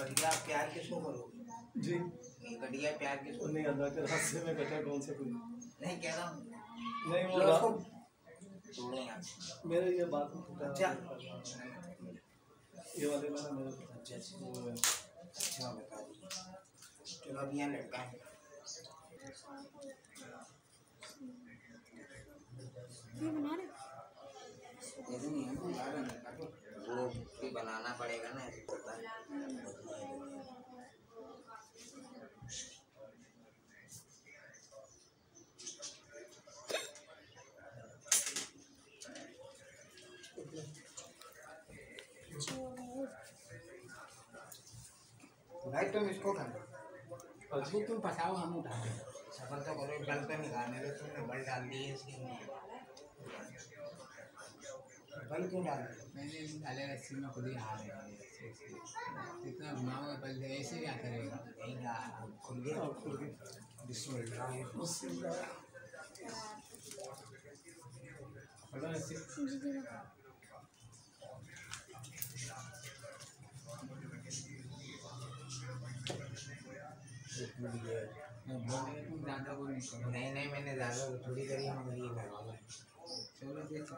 घटिया प्यार किसको करोगे जी। घटिया प्यार किसको नहीं अल्लाह के रास्ते में घटा कौन सा कोई? नहीं कह रहा हूँ। नहीं वो उसको मेरे ये बात अच्छा। ये वाले में ना मेरे अच्छा अच्छा। है। अच्छा बता दीजिए चलो अब यहाँ लड़का है। ये बना रहे? ऐसे नहीं है बना रहे हैं। तो वो भी बनाना पड़ेगा ना ऐसे पता है। भाई तुम इसको खाओ अच्छा तुम फंसाओ हम उठाते सफ़र तो करो बल तो निकालने दो तुमने बल डाल दिए इसके अंदर। बल क्यों डाल मैंने डाले रस्सी में खुद ही हार गया। इतना घुमाओगे पहले ऐसे क्या करेगा? खुल गया। अब खुल गई बिस्मिल्लाह नहीं नहीं मैंने ज़्यादा थोड़ी करी है मगर ये करवा चलो ये को